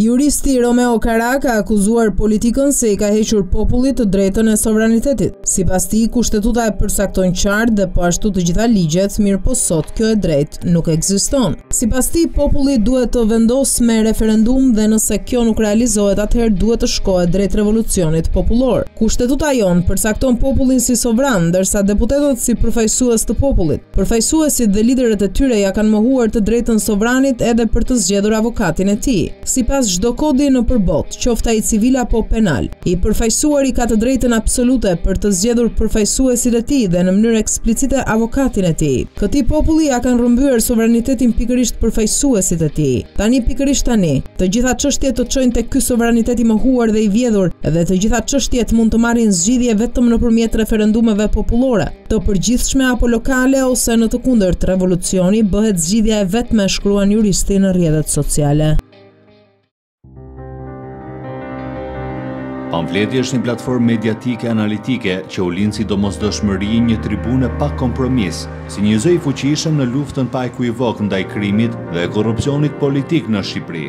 Juristi Romeo Kara ka akuzuar politikën se i ka hequr popullit të drejtën e sovranitetit. Sipas tij, kushtetuta e përcakton qartë dhe po ashtu të gjitha ligjet, mirëpo sot kjo e drejtë nuk ekziston. Sipas tij, populli duhet të vendosë me referendum dhe nëse kjo nuk realizohet atëherë duhet të shkohet drejt revolucionit popullor. Kushtetuta jonë përcakton popullin si sovran, ndërsa deputetët si përfaqësues të popullit. Përfaqësuesit dhe liderët e tyre ia kanë mohuar të drejtën sovranit edhe për të zgjedhur avokatin e tij. Sipas çdo kodi nëpër botë, qoftë ai civil apo penal, i përfaqësuari ka të drejtën absolute për të zgjedhur përfaqësuesit e tij dhe në mënyrë eksplicite avokatin e tij. Këtij populli ia kanë rrëmbyer sovranitetin pikërisht përfaqësuesit e tij. Tani, pikërisht tani, të gjitha çështjet të çojnë tek ky sovranitet i mohuar dhe i vjedhur dhe të gjitha çështjet mund të marrin zgjidhje vetëm nëpërmjet referendumeve popullore, të përgjithshme apo lokale ose në të kundërt revolucioni bëhet zgjidhja e vetme, shkruan juristi në rrjetet sociale. Pamfleti është një platformë mediatike analitike që u lind si domosdoshmëri e një tribune pa kompromis, si një zë i fuqishëm në luftën pa ekuivok ndaj krimit dhe korrupsionit politik në Shqipëri.